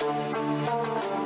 Música